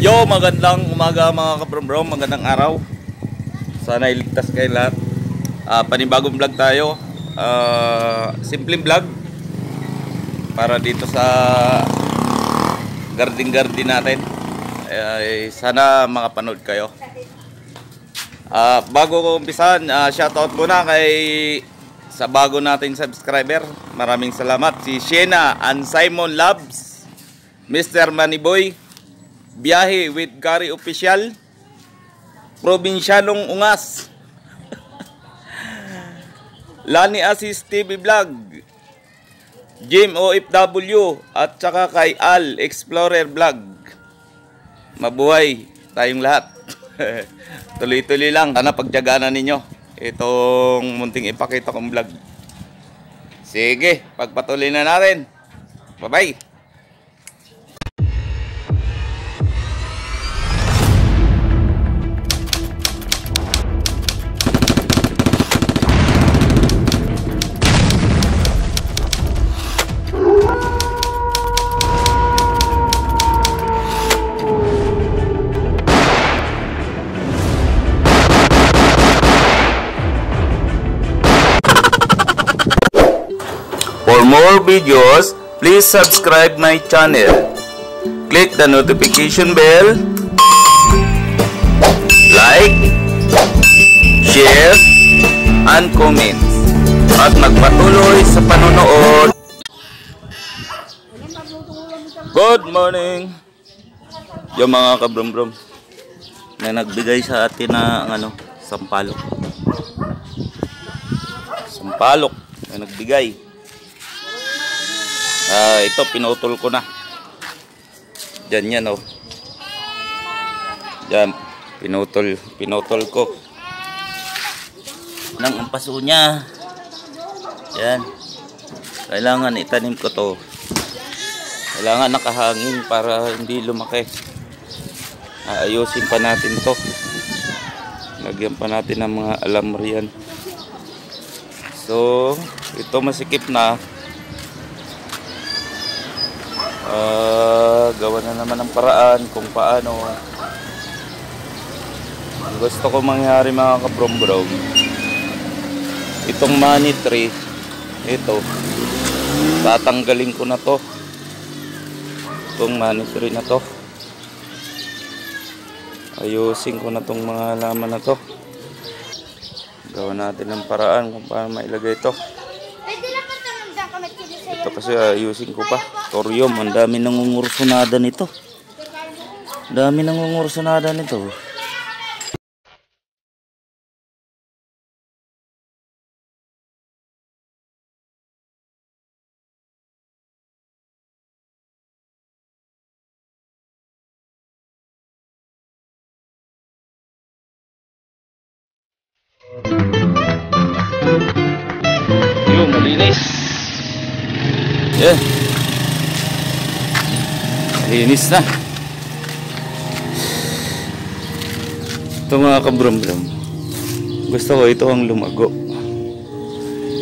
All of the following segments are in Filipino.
Yo, magandang umaga mga kabrom magandang araw. Sana iligtas kayo lahat. Ah, panibagong vlog tayo. Ah, simpleng vlog. Para dito sa garden-garden natin. Eh, sana makapanood kayo. Ah, bago ko umpisan, ah, shoutout muna kay sa bago nating subscriber. Maraming salamat si Shena and Simon Labs, Mr. Moneyboy, Biyahe with Gary Official, Probinsyalong Ungas, Lani Assist TV Vlog, Jim OFW, at saka kay Al Explorer Vlog. Mabuhay tayong lahat. Tuloy-tuloy lang. Sana pagtyagaan ninyo itong munting ipakita kong vlog. Sige, pagpatuloy na natin. Bye-bye. Videos, please subscribe my channel. Click the notification bell. Like, share, and comment. At magpatuloy sa panonood. Good morning! Yung mga kabrom-brom na nagbigay sa atin na ano, sampalok. Sampalok na nagbigay. Ah, ito pinutol ko na. Diyan yan oh. Diyan pinutol, pinutol ko. Nang ang niya. Yan. Kailangan itanim ko to. Kailangan nakahangin para hindi lumaki. Aayusin pa natin to. Lagyan pa natin ng mga alamri yan. So, ito masikip na. Uh, gawa na naman ng paraan kung paano. Gusto ko mangyari mga kabrom-brom itong money tree ito tatanggalin ko na to. Itong money tree na to. Ayusin ko na tong mga halaman na to. Gawa natin ng paraan kung paano mailagay ito ito kasi ayusin ko pa Torium, ang dami nangungursunada nito. Dami nangungursunada nito. Linis na. Ito mga kabrom-brom. Gusto ko ito ang lumago.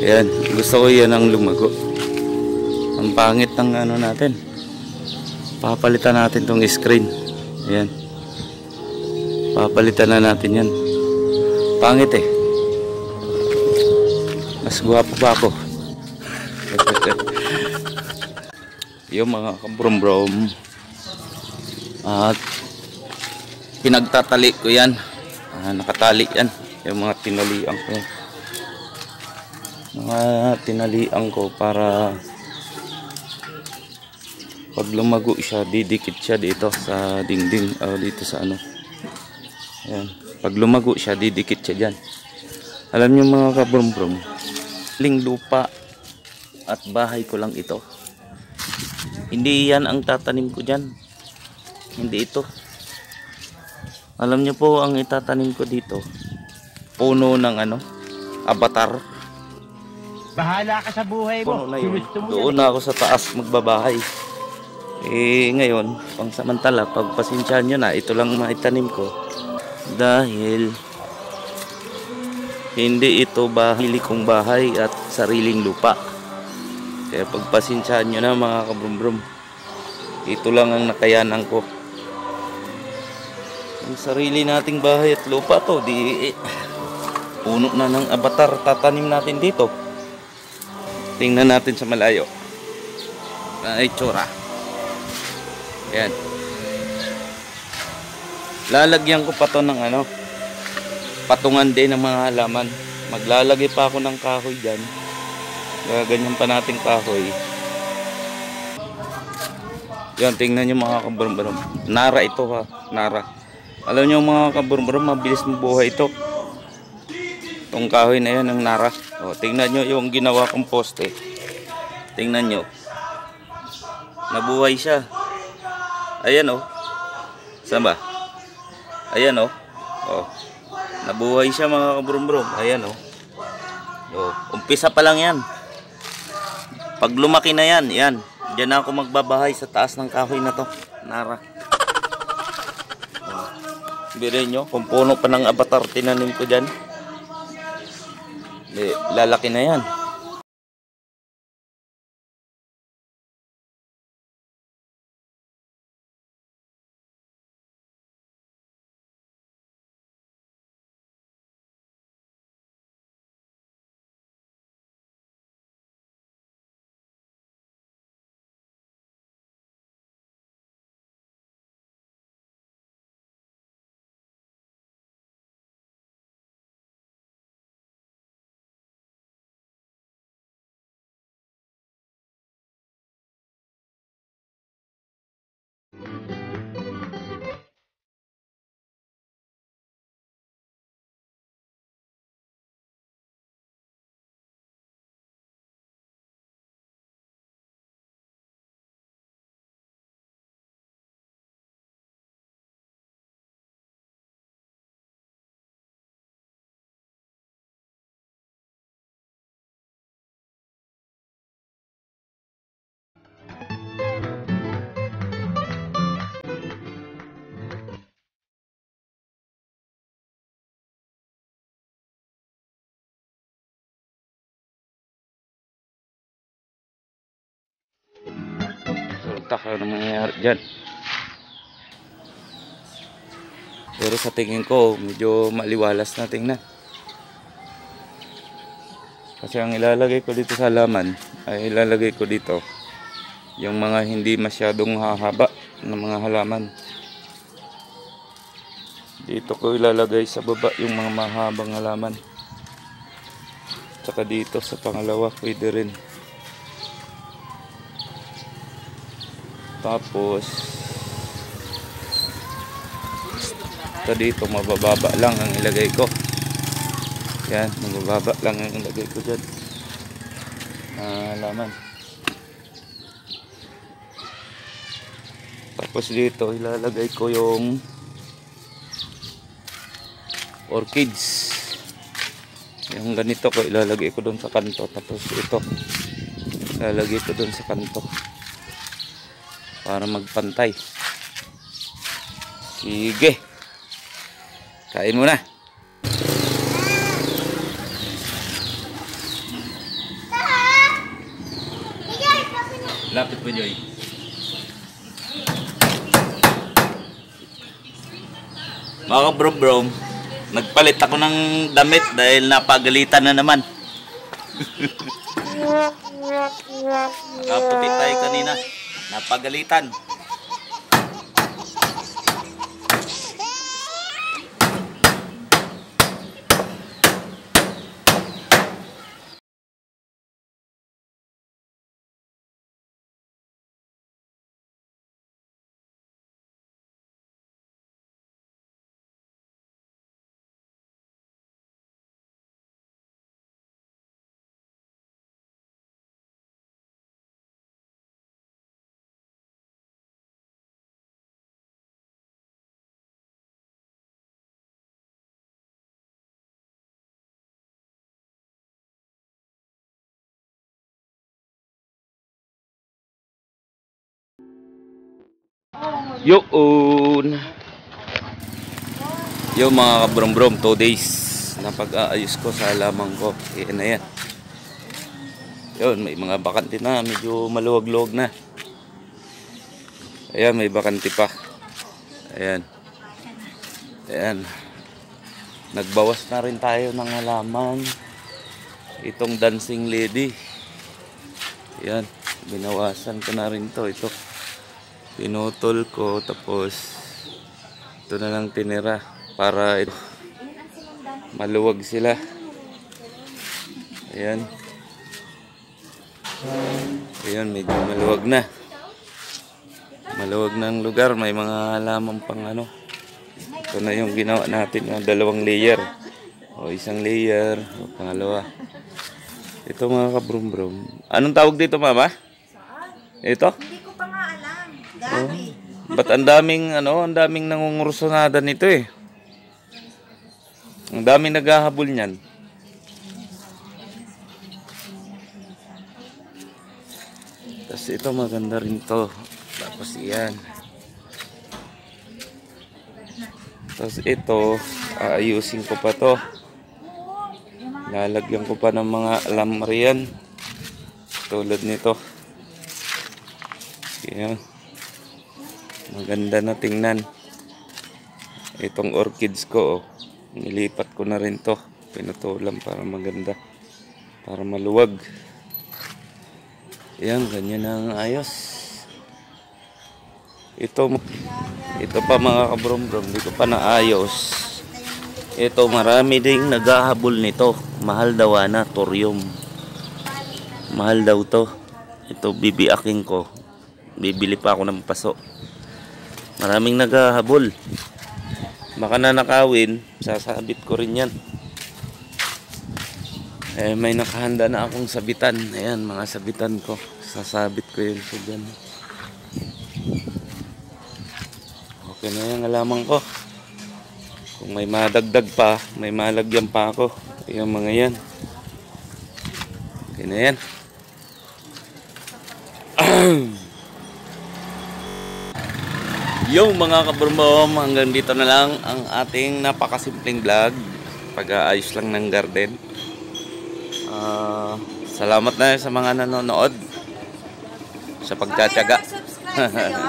Ayan. Gusto ko yan ang lumago. Ang pangit ng ano natin. Papalitan natin tong screen. Ayan. Papalitan na natin yan. Pangit eh. Mas gwapo pa ako. yung mga kabrom-brom at pinagtatali ko yan. Ah, nakatali yan. Yung mga tinalian ko. Yan mga tinalian ko para pag lumago siya didikit siya dito sa dingding o dito sa ano. Yan. pag lumago siya didikit siya dyan. Alam niyo mga kabrom-brom ling lupa at bahay ko lang ito. Hindi yan ang tatanim ko dyan hindi ito. Alam niyo po ang itatanim ko dito puno ng ano avatar Bahala ka sa buhay mo. puno na yun. Mo doon na ako sa taas magbabahay. Eh ngayon pang samantala pagpasensyahan nyo na ito lang maitanim ko. Dahil hindi ito bahili kong bahay at sariling lupa. Kaya pagpasensyahan nyo na mga kabrumbrum ito lang ang nakayanan ko Ang sarili nating bahay at lupa to, di eh, puno na ng avatar tatanim natin dito. Tingnan natin sa malayo. Ay, tsura. Yan. Lalagyan ko pa to ng ano, patungan din ng mga halaman. Maglalagay pa ako ng kahoy dyan. Gaganyan pa natin kahoy. Yan, tingnan nyo mga kaburumburum. Nara ito ha, Nara. Alam nyo mga kaburumburum, mabilis mabuhay ito. Itong kahoy na yan, ang Nara. O, tingnan nyo yung ginawa kong poste. Tingnan nyo. Nabuhay siya. Ayan o. Saan ba? Ayan o. Oh. Nabuhay siya mga kabrum-brum. Ayan o. Oh. Umpisa pa lang yan. Pag lumaki na yan, yan. Diyan ako magbabahay sa taas ng kahoy na to. Nara. Birin nyo, kung puno pa ng avatar tinanim ko dyan. Di, lalaki na yan. So, taka ano mangyayari dyan. Pero sa tingin ko, medyo maliwalas na tingnan. Kasi ang ilalagay ko dito sa laman, ay ilalagay ko dito yung mga hindi masyadong hahaba ng mga halaman. Dito ko ilalagay sa baba yung mga mahabang halaman. Tsaka dito sa pangalawa, pwede rin. Tapos ito dito mabababa lang ang ilagay ko. Yan, mabababa lang ang ilagay ko dyan. Ah, laman. Tapos dito ilalagay ko yung orchids. Yung ganito ko ilalagay ko doon sa kanto. Tapos ito ilalagay ko doon sa kanto para magpantay. Sige. Kain muna. Lapit mo, Joy. Mga bro-bro, nagpalit ako ng damit dahil napagalitan na naman. Kaputi tayo kanina. Napagalitan. Yun. Yung mga kabrom-brom, 2 days na pag-aayos ko sa lamang ko. Yan na yan. Yun, may mga bakante na. Medyo maluwag-luwag na. Ayan, may bakante pa. Ayan. Ayan. Nagbawas na rin tayo ng halaman. Itong dancing lady. Ayan. Binawasan ko na rin to. Ito. Pinutol ko. Tapos ito na lang tinira. Para ito, maluwag sila. Ayan. Ayan. Medyo maluwag na. Maluwag ang lugar. May mga halaman pang ano. Ito na yung ginawa natin yung dalawang layer. O isang layer, o pangalawa. Ito mga kabrum-brum. Anong tawag dito mama? Ito? Hindi ko pa nga alam. Ba't ang daming ano, ang daming nangungursunada nito eh. Ang daming naghahabol niyan. Tapos ito maganda rin to. Tapos yan. Tapos ito, aayusin ko pa to. Lalagyan ko pa ng mga lamrian. Tulad nito. Yan. Maganda na tingnan. Itong orchids ko, oh. Nilipat ko na rin to. Pinutulan para maganda. Para maluwag. Yan, ganyan ang ayos. Ito, ito pa mga kabrom-brom, di ko pa naayos. Ito, marami ding naghahabol nito. Mahal daw na, torium. Mahal daw to. Ito, bibiaking ko. Bibili pa ako ng paso. Maraming naghahabol. Baka na nakawin, sasabit ko rin yan. Eh, may nakahanda na akong sabitan. Ayan, mga sabitan ko. Sasabit ko yun sa dyan. Okay na yung alaman ko. Kung may madagdag pa, may malagyan pa ako. Yung mga yan. Okay na yan. Yung mga kaburbom, hanggang dito na lang ang ating napakasimpleng vlog. Pag-aayos lang ng garden. Ah, salamat na sa mga nanonood sa pagtsatsaga. subscribe sa'yo.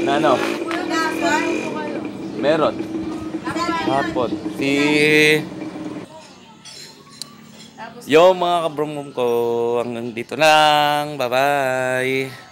Na ano? Dapat. Meron. Hapon. Si... Yo mga kabrumum ko, hanggang dito na lang. Bye-bye.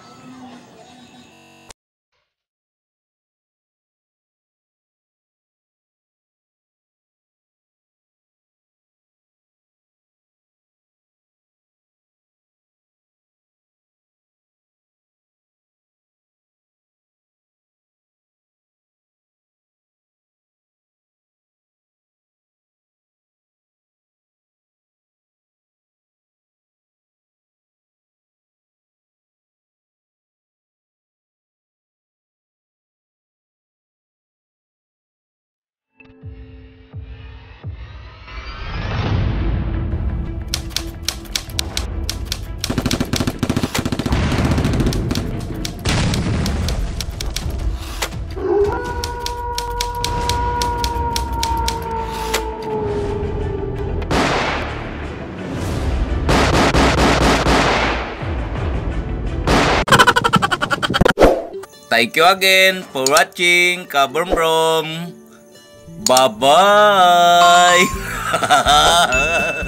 Thank you again for watching Kabrom Brom. Bye-bye.